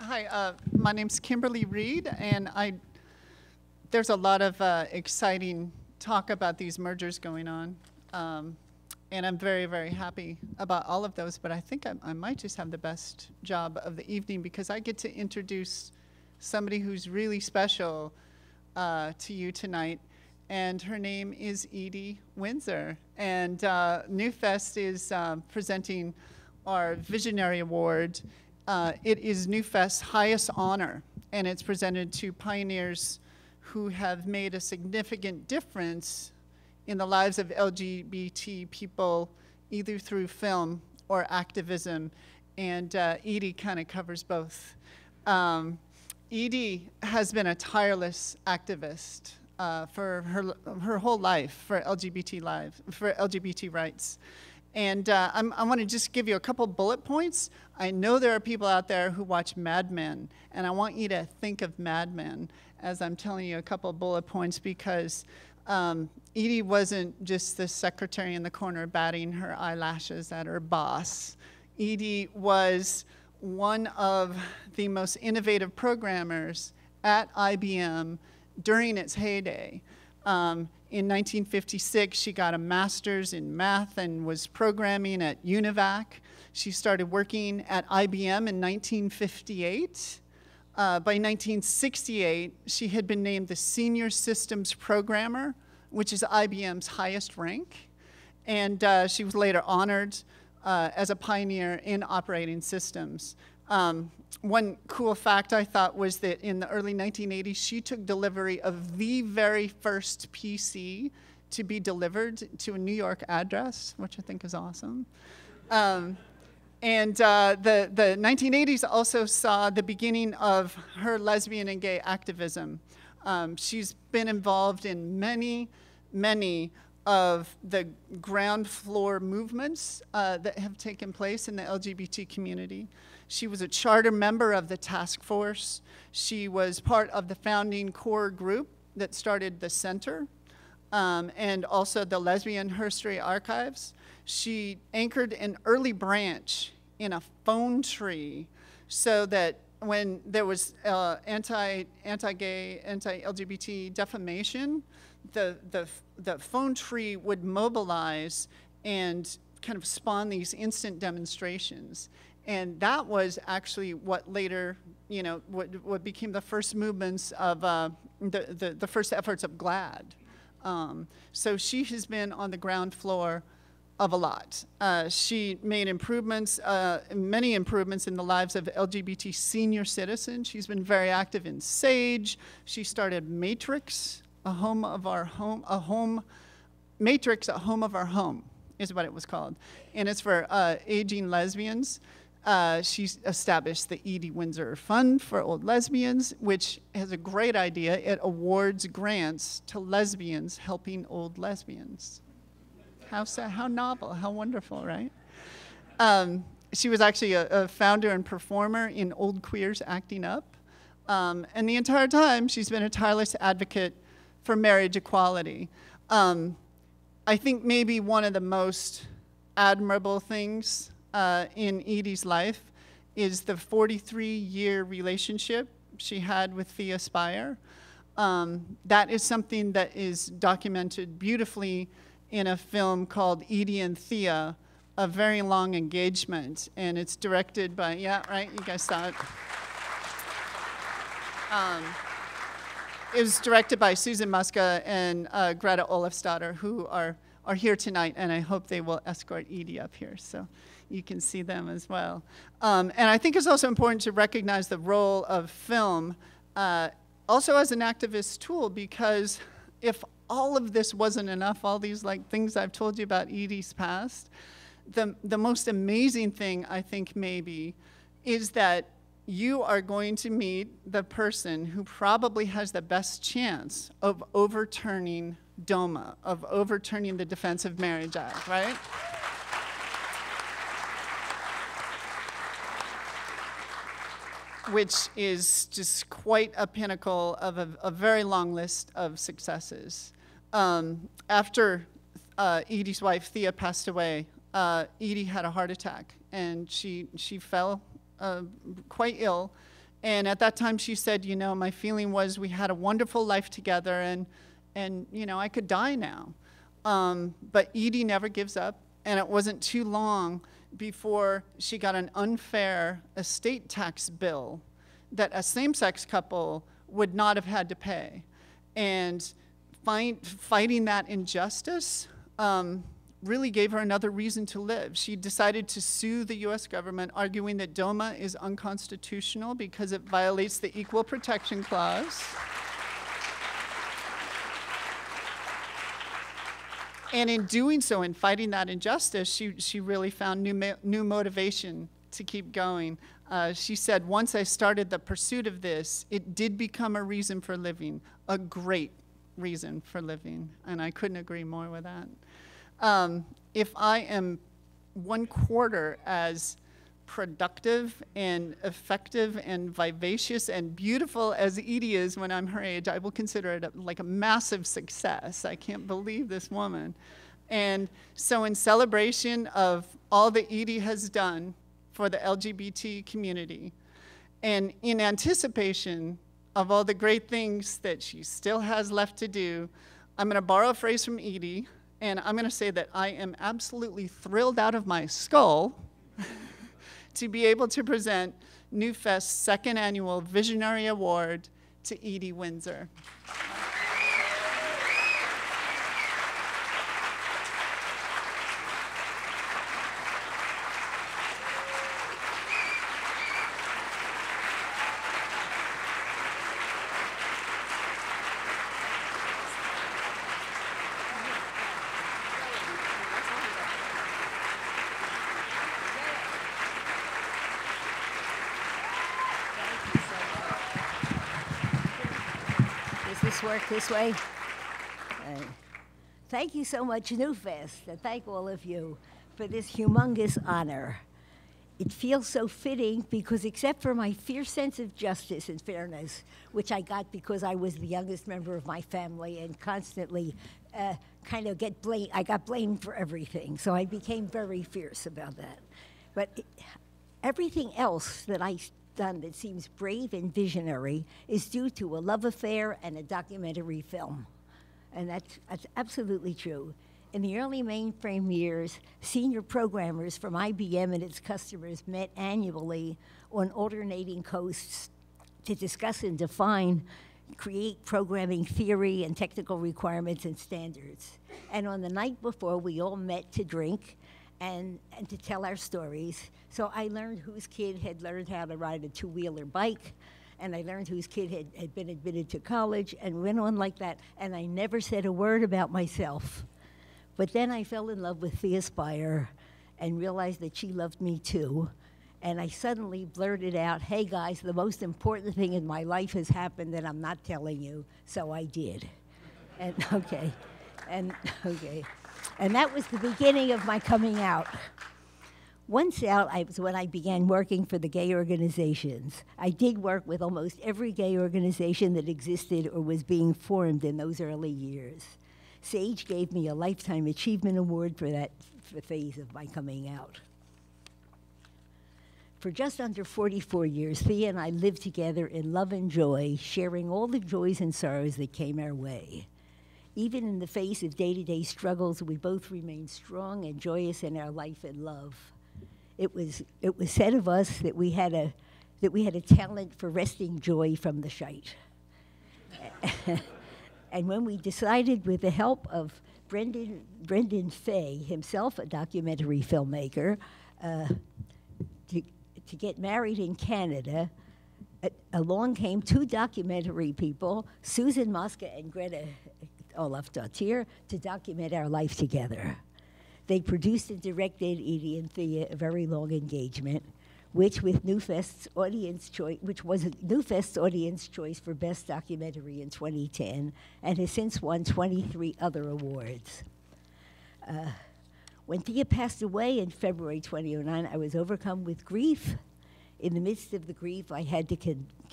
Hi, uh, my name's Kimberly Reed, and I there's a lot of uh, exciting talk about these mergers going on. Um, and I'm very, very happy about all of those, but I think I, I, might just have the best job of the evening because I get to introduce somebody who's really special uh, to you tonight. And her name is Edie Windsor. And uh, NewFest is uh, presenting our Visionary Award. Uh, it is NewFest's highest honor, and it's presented to pioneers who have made a significant difference in the lives of LGBT people, either through film or activism. And uh, Edie kind of covers both. Um, Edie has been a tireless activist uh, for her, her whole life for LGBT life, for LGBT rights. And uh, i want to just give you a couple bullet points. I know there are people out there who watch Mad Men, and I want you to think of Mad Men as I'm telling you a couple bullet points because um, Edie wasn't just the secretary in the corner batting her eyelashes at her boss. Edie was one of the most innovative programmers at IBM during its heyday. Um, in 1956, she got a master's in math and was programming at UNIVAC. She started working at IBM in 1958. Uh, by 1968, she had been named the Senior Systems Programmer, which is IBM's highest rank. And uh, she was later honored uh, as a pioneer in operating systems. Um, one cool fact I thought was that in the early 1980s, she took delivery of the very first PC to be delivered to a New York address, which I think is awesome. Um, and uh, the, the 1980s also saw the beginning of her lesbian and gay activism. Um, she's been involved in many, many of the ground floor movements uh, that have taken place in the LGBT community. She was a charter member of the task force. She was part of the founding core group that started the center um, and also the Lesbian Herstory Archives she anchored an early branch in a phone tree so that when there was uh, anti, anti-gay, anti-LGBT defamation, the, the, the phone tree would mobilize and kind of spawn these instant demonstrations. And that was actually what later, you know, what, what became the first movements of uh, the, the, the, first efforts of GLAAD. Um, so she has been on the ground floor of a lot. Uh, she made improvements, uh, many improvements in the lives of LGBT senior citizens. She's been very active in SAGE. She started Matrix, a home of our home, a home, Matrix, a home of our home is what it was called. And it's for uh, aging lesbians. Uh, she established the Edie Windsor Fund for Old Lesbians, which has a great idea. It awards grants to lesbians helping old lesbians. How, how novel, how wonderful, right? Um, she was actually a, a, founder and performer in Old Queers Acting Up. Um, and the entire time, she's been a tireless advocate for marriage equality. Um, I think maybe one of the most admirable things uh, in Edie's life is the 43 year relationship she had with Thea Spyer. Um, that is something that is documented beautifully in a film called Edie and Thea, a very long engagement, and it's directed by, yeah, right, you guys saw it. Um, it was directed by Susan Muska and uh, Greta Ólafsdóttir, who are, are here tonight, and I hope they will escort Edie up here so you can see them as well. Um, and I think it's also important to recognize the role of film uh, also as an activist tool because if all of this wasn't enough, all these like things I've told you about Edie's past, the, the most amazing thing I think maybe is that you are going to meet the person who probably has the best chance of overturning DOMA, of overturning the Defense of Marriage Act, right? Which is just quite a pinnacle of a, a very long list of successes um, after uh, Edie's wife Thea passed away, uh, Edie had a heart attack and she she fell uh, quite ill, And at that time, she said, You know, my feeling was we had a wonderful life together, and, and you know, I could die now. Um, but Edie never gives up, and it wasn't too long before she got an unfair estate tax bill that a same sex couple would not have had to pay. And find, fighting that injustice um, really gave her another reason to live. She decided to sue the US government, arguing that DOMA is unconstitutional because it violates the Equal Protection Clause. and in doing so, in fighting that injustice, she, she really found new, new motivation to keep going. Uh, she said, Once I started the pursuit of this, it did become a reason for living, a great reason for living. And I couldn't agree more with that. Um, if I am one quarter as productive and effective and vivacious and beautiful as Edie is when I'm her age, I will consider it a, like a massive success. I can't believe this woman. And so, in celebration of all that Edie has done for the LGBT community, and in anticipation of all the great things that she still has left to do, I'm going to borrow a phrase from Edie, and I'm going to say that I am absolutely thrilled out of my skull to be able to present NewFest's second annual Visionary Award to Edie Windsor. Work this way. Uh, thank you so much, NewFest, and thank all of you for this humongous honor. It feels so fitting because, except for my fierce sense of justice and fairness, which I got because I was the youngest member of my family and constantly uh, kind of get blamed, I got blamed for everything. So I became very fierce about that. But it, everything else that I done that seems brave and visionary is due to a love affair and a documentary film. And that's, that's absolutely true. In the early mainframe years, senior programmers from IBM and its customers met annually on alternating coasts to discuss and define, create programming theory and technical requirements and standards. And on the night before, we all met to drink and, and to tell our stories. So I learned whose kid had learned how to ride a two wheeler bike, and I learned whose kid had, had been admitted to college, and went on like that. And I never said a word about myself. But then I fell in love with Thea Spyer and realized that she loved me too. And I suddenly blurted out, hey guys, the most important thing in my life has happened and I'm not telling you. So I did. And okay. And okay. And that was the beginning of my coming out. Once out I was when I began working for the gay organizations. I did work with almost every gay organization that existed or was being formed in those early years. SAGE gave me a Lifetime Achievement Award for that phase of my coming out. For just under 44 years, Thea and I lived together in love and joy, sharing all the joys and sorrows that came our way. Even in the face of day to day struggles, we both remained strong and joyous in our life and love. It was, it was said of us that we had a, that we had a talent for wresting joy from the shite. and when we decided, with the help of Brendan, Brendan Fay, himself a documentary filmmaker, uh, to, to get married in Canada, uh, along came two documentary people, Susan Muska and Greta Ólafsdóttir to document our life together. They produced and directed Edie and Thea a very long engagement, which with NewFest's audience choice, which was NewFest's audience choice for best documentary in 2010, and has since won 23 other awards. Uh, when Thea passed away in February 2009, I was overcome with grief. In the midst of the grief, I had to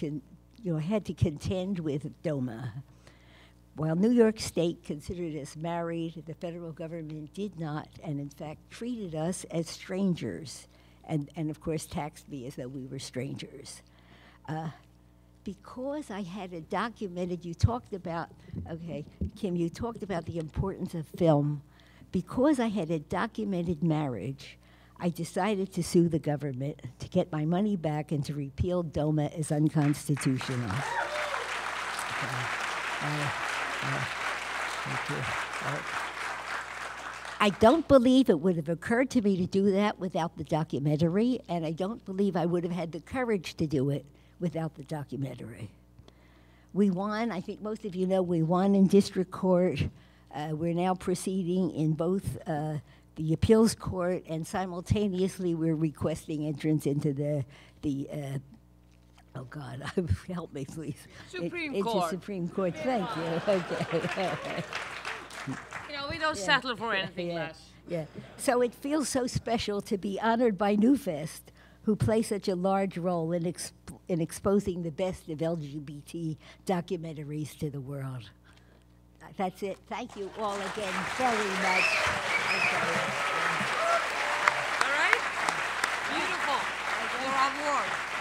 you know, I had to contend with DOMA. While New York State considered us married, the federal government did not, and in fact treated us as strangers, and, and of course taxed me as though we were strangers. uh, because I had a documented, you talked about, okay, Kim, you talked about the importance of film. Because I had a documented marriage, I decided to sue the government to get my money back and to repeal DOMA as unconstitutional. Okay. Uh, I don't believe it would have occurred to me to do that without the documentary, and I don't believe I would have had the courage to do it without the documentary. We won, I think most of you know, we won in district court. Uh, we're now proceeding in both uh, the appeals court, and simultaneously we're requesting entrance into the, the uh, Oh God, help me, please. Supreme it, Court. It's a Supreme Court. Thank you. Okay. you know, we don't yeah. settle for anything yeah. less. Yeah. So it feels so special to be honored by Newfest, who play such a large role in exp in exposing the best of LGBT documentaries to the world. That's it. Thank you all again very much. Okay. All right. Beautiful. Your award.